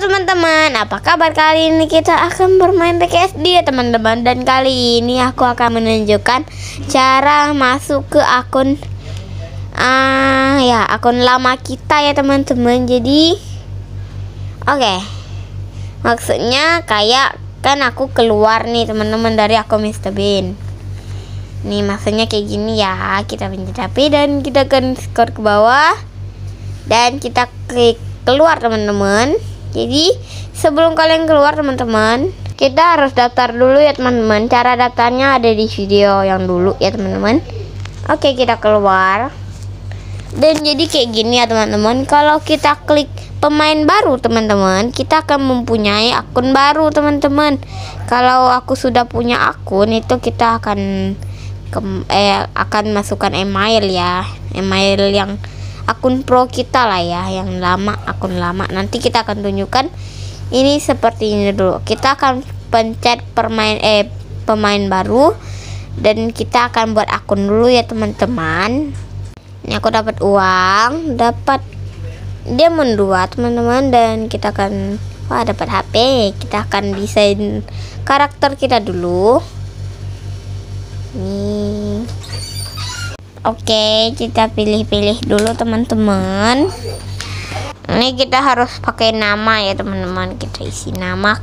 teman-teman, apa kabar kali ini? Kita akan bermain PKSD ya teman-teman. Dan kali ini aku akan menunjukkan cara masuk ke akun ah ya akun lama kita ya teman-teman. Jadi oke. Okay. Maksudnya kayak kan aku keluar nih teman-teman dari akun Mr. Bean. Nih maksudnya kayak gini ya Kita pencet HP dan kita akan skor ke bawah. Dan kita klik keluar teman-teman jadi sebelum kalian keluar teman-teman kita harus daftar dulu ya teman-teman. Cara daftarnya ada di video yang dulu ya teman-teman. Oke kita keluar. Dan jadi kayak gini ya teman-teman. Kalau kita klik pemain baru teman-teman kita akan mempunyai akun baru teman-teman. Kalau aku sudah punya akun itu kita akan ke, eh, akan masukkan email ya. Email yang akun pro kita lah ya yang lama akun lama. Nanti kita akan tunjukkan ini seperti ini dulu. Kita akan pencet permain eh pemain baru dan kita akan buat akun dulu ya teman-teman. Ini aku dapat uang dapat diamond dua teman-teman dan kita akan wah dapat HP kita akan desain karakter kita dulu. Nih Oke, kita pilih-pilih dulu teman-teman. Ini kita harus pakai nama ya teman-teman. Kita isi nama.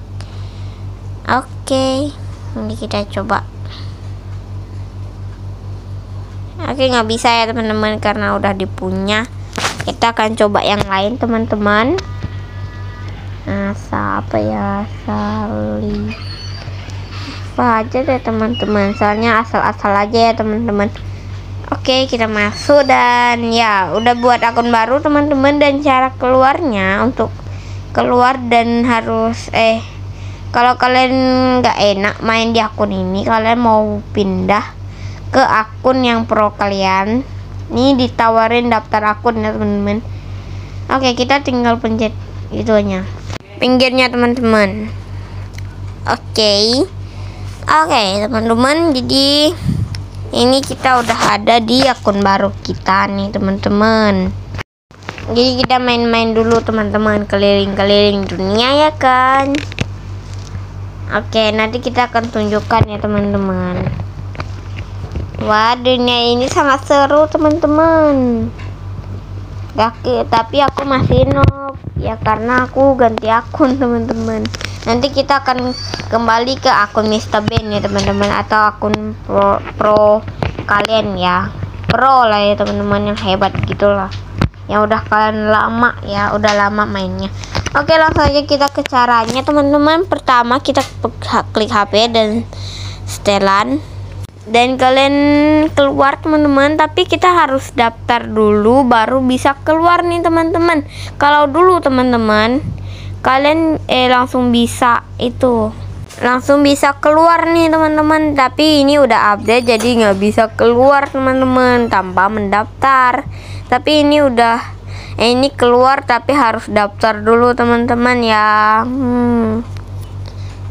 Oke, ini kita coba. Oke, nggak bisa ya teman-teman karena udah dipunya. Kita akan coba yang lain teman-teman. Nah, apa ya? Sali. Apa aja deh teman-teman. Soalnya asal-asal aja ya teman-teman. Oke kita masuk dan ya udah buat akun baru teman-teman dan cara keluarnya untuk keluar dan harus eh kalau kalian nggak enak main di akun ini kalian mau pindah ke akun yang pro kalian. Ini ditawarin daftar akun ya teman-teman. Oke kita tinggal pencet itunya. Pinggirnya teman-teman. Oke. Oke teman-teman jadi ini kita udah ada di akun baru kita nih teman-teman. Jadi kita main-main dulu teman-teman. Keliling-keliling dunia ya kan? Oke nanti kita akan tunjukkan ya teman-teman. Wah dunia ini sangat seru teman-teman. Tapi aku masih noob ya karena aku ganti akun teman-teman. Nanti kita akan kembali ke akun Mr. Ben ya teman-teman. Atau akun pro, pro kalian ya. Pro lah ya teman-teman yang hebat gitulah. Yang udah kalian lama ya udah lama mainnya. Oke langsung aja kita ke caranya teman-teman. Pertama kita klik HP dan setelan dan kalian keluar teman-teman. Tapi kita harus daftar dulu baru bisa keluar nih teman-teman. Kalau dulu teman-teman kalian eh langsung bisa itu. Langsung bisa keluar nih teman-teman. Tapi ini udah update jadi nggak bisa keluar teman-teman tanpa mendaftar. Tapi ini udah eh, ini keluar tapi harus daftar dulu teman-teman ya. Hmm.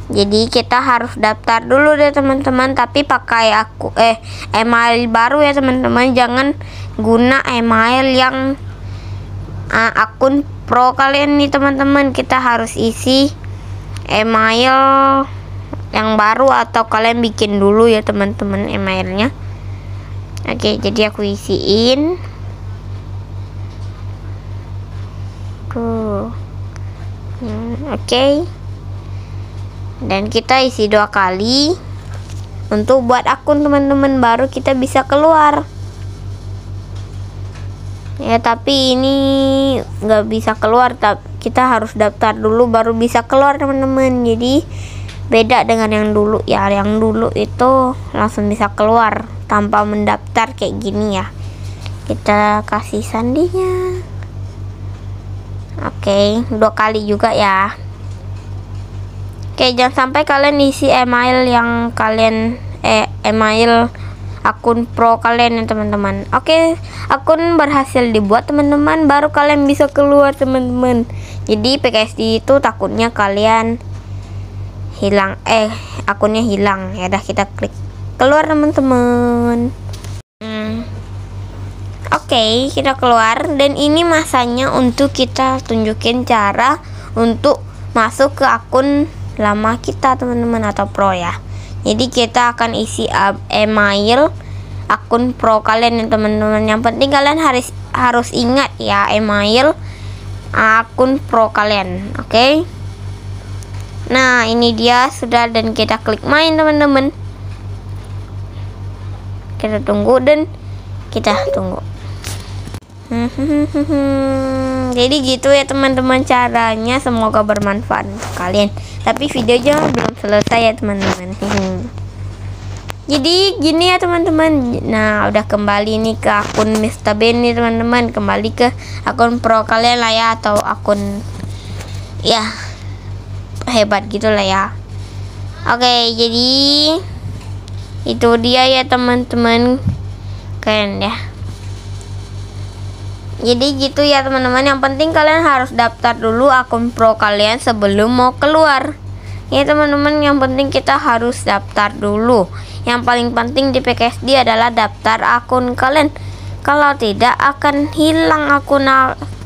Jadi kita harus daftar dulu deh teman-teman. Tapi pakai aku eh email baru ya teman-teman. Jangan guna email yang uh, akun pro kalian nih teman-teman. Kita harus isi email yang baru atau kalian bikin dulu ya teman-teman emailnya. Oke jadi aku isiin. Tuh. Hmm, oke dan kita isi dua kali untuk buat akun teman-teman baru kita bisa keluar. Ya tapi ini nggak bisa keluar kita harus daftar dulu baru bisa keluar teman-teman. Jadi beda dengan yang dulu. Ya yang dulu itu langsung bisa keluar tanpa mendaftar kayak gini ya. Kita kasih sandinya. Oke dua kali juga ya oke jangan sampai kalian isi email yang kalian eh email akun pro kalian ya teman-teman. Oke akun berhasil dibuat teman-teman. Baru kalian bisa keluar teman-teman. Jadi PKSD itu takutnya kalian hilang eh akunnya hilang. Ya udah kita klik keluar teman-teman. Hmm. oke kita keluar. Dan ini masanya untuk kita tunjukin cara untuk masuk ke akun lama kita teman-teman atau pro ya. Jadi kita akan isi email akun pro kalian ya teman-teman. Yang penting kalian harus harus ingat ya email akun pro kalian oke? Okay? nah ini dia sudah dan kita klik main teman-teman. Kita tunggu dan kita tunggu jadi gitu ya teman-teman caranya semoga bermanfaat untuk kalian. Tapi videonya belum selesai ya teman-teman. Jadi gini ya teman-teman. Nah udah kembali nih ke akun Mr. Ben nih teman-teman. Kembali ke akun pro kalian lah ya atau akun ya hebat gitu lah ya. Oke jadi itu dia ya teman-teman. Keren ya jadi gitu ya teman-teman. Yang penting kalian harus daftar dulu akun pro kalian sebelum mau keluar. Ya teman-teman yang penting kita harus daftar dulu. Yang paling penting di PKSD adalah daftar akun kalian. Kalau tidak akan hilang akun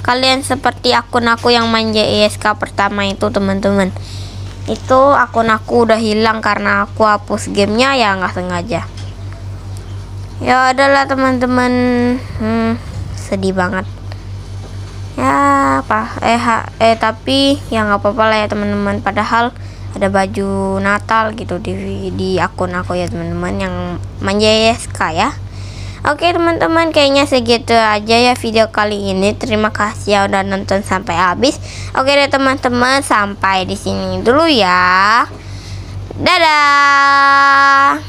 kalian seperti akun aku yang main JISK pertama itu teman-teman. Itu akun aku udah hilang karena aku hapus gamenya ya nggak sengaja. Ya adalah teman-teman. Hmm, sedih banget. Ya apa? Eh ha, eh tapi ya nggak apa-apa lah ya teman-teman. Padahal ada baju Natal gitu di di akun aku ya teman-teman yang manjayeska ya. Oke teman-teman kayaknya segitu aja ya video kali ini. Terima kasih ya udah nonton sampai habis. Oke deh teman-teman sampai di sini dulu ya. Dadah